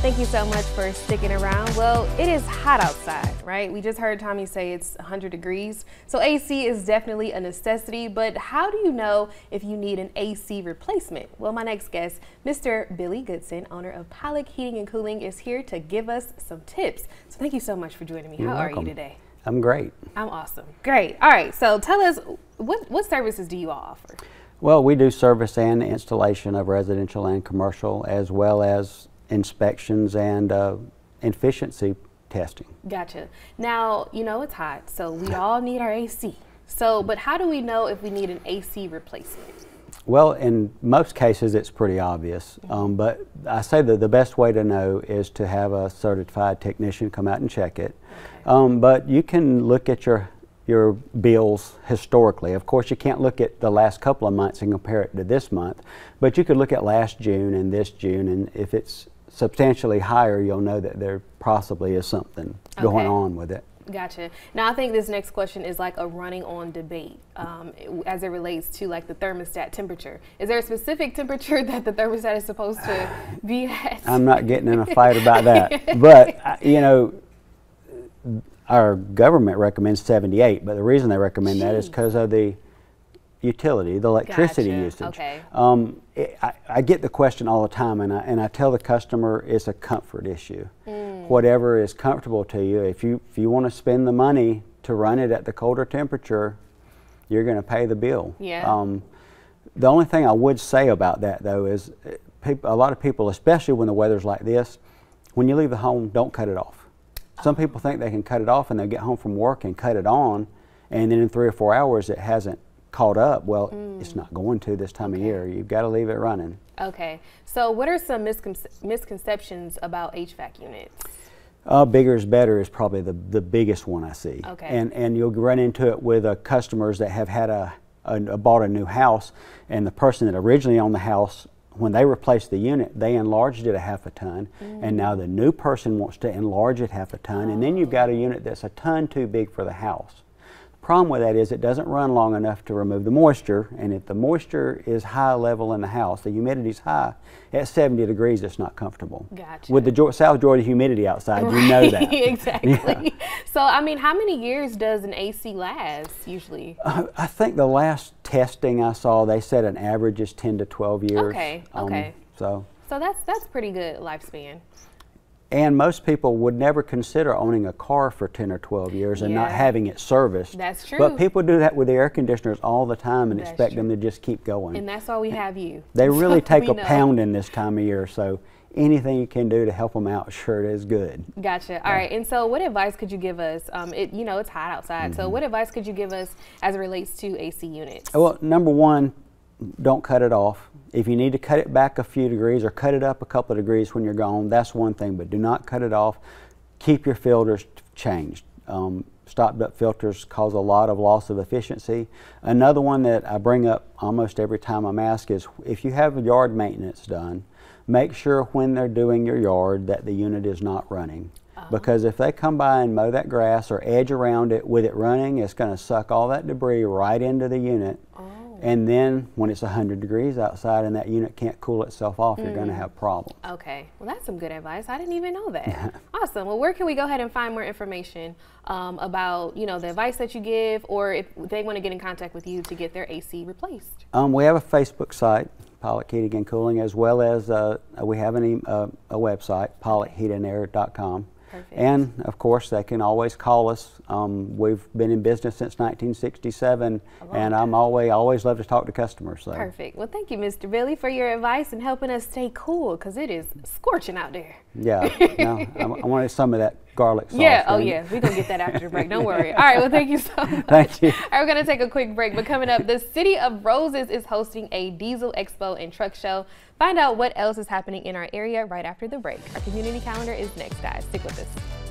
Thank you so much for sticking around. Well, it is hot outside, right? We just heard Tommy say it's 100 degrees. So AC is definitely a necessity, but how do you know if you need an AC replacement? Well, my next guest, Mr. Billy Goodson, owner of Pollock Heating and Cooling, is here to give us some tips. So thank you so much for joining me. You're how welcome. are you today? I'm great. I'm awesome. Great. All right. So tell us, what, what services do you all offer? Well, we do service and installation of residential and commercial, as well as inspections and uh, efficiency testing. Gotcha. Now, you know it's hot, so we all need our AC. So, but how do we know if we need an AC replacement? Well, in most cases, it's pretty obvious. Um, but I say that the best way to know is to have a certified technician come out and check it. Okay. Um, but you can look at your your bills historically. Of course, you can't look at the last couple of months and compare it to this month, but you could look at last June and this June, and if it's substantially higher, you'll know that there possibly is something going on with it. Gotcha. Now, I think this next question is like a running on debate um, as it relates to like the thermostat temperature. Is there a specific temperature that the thermostat is supposed to be at? I'm not getting in a fight about that, but uh, you know, our government recommends 78, but the reason they recommend that is because of the utility, the electricity Gotcha. usage. Okay. Um, it, I, I get the question all the time, and I, and I tell the customer it's a comfort issue. Mm. Whatever is comfortable to you. If you if you want to spend the money to run it at the colder temperature, you're going to pay the bill. Yeah. Um, the only thing I would say about that, though, is uh, a lot of people, especially when the weather's like this, when you leave the home, don't cut it off. Some people think they can cut it off and they'll get home from work and cut it on, and then in three or four hours it hasn't caught up. Well, it's not going to this time of year. You've got to leave it running. Okay. So, what are some miscon- misconceptions about HVAC units? Uh, bigger is better is probably the, the biggest one I see. Okay. And and you'll run into it with uh, customers that have had a, a, a bought a new house, and the person that originally owned the house, when they replaced the unit, they enlarged it a half a ton, and now the new person wants to enlarge it half a ton, and then you've got a unit that's a ton too big for the house. Problem with that is it doesn't run long enough to remove the moisture, and if the moisture is high level in the house, the humidity's high, at 70 degrees it's not comfortable. Gotcha. With the South Georgia humidity outside, you know that. exactly. So, I mean, how many years does an AC last usually? Uh, I think the last testing I saw, they said an average is 10 to 12 years. Um, Okay, okay. so, So that's that's pretty good lifespan. And most people would never consider owning a car for 10 or 12 years and not having it serviced. That's true. But people do that with the air conditioners all the time and That's expect true. them to just keep going. And that's why we have you. they really take a know. pounding this time of year, so anything you can do to help them out sure is good. Gotcha. All right. And so, what advice could you give us? Um, it you know it's hot outside. Mm-hmm. So, what advice could you give us as it relates to AC units? Well, number one, don't cut it off. If you need to cut it back a few degrees or cut it up a couple of degrees when you're gone, that's one thing, but do not cut it off. Keep your filters changed. Um, stopped up filters cause a lot of loss of efficiency. Another one that I bring up almost every time I'm asked is if you have yard maintenance done, make sure when they're doing your yard that the unit is not running. Because if they come by and mow that grass or edge around it with it running, it's going to suck all that debris right into the unit. And then when it's 100 degrees outside and that unit can't cool itself off, you're going to have problems. Okay. Well, that's some good advice. I didn't even know that. awesome. Well, where can we go ahead and find more information um, about you know the advice that you give, or if they want to get in contact with you to get their AC replaced? Um, we have a Facebook site, Pollock Heating and Cooling, as well as uh, we have an e- uh, a website, pollockheatandair.com. Perfect. And of course, they can always call us. Um, we've been in business since 1967, and I'm always always love to talk to customers. So. Perfect. Well, thank you, Mr. Billy, for your advice and helping us stay cool because it is scorching out there. Yeah, no, I, I wanted some of that garlic sauce. Yeah, oh yeah, we're gonna get that after the break. Don't worry. All right, well, thank you so much. Thank you. All right, we're gonna take a quick break, but coming up, the City of Roses is hosting a diesel expo and truck show. Find out what else is happening in our area right after the break. Our community calendar is next, guys. Stick with us.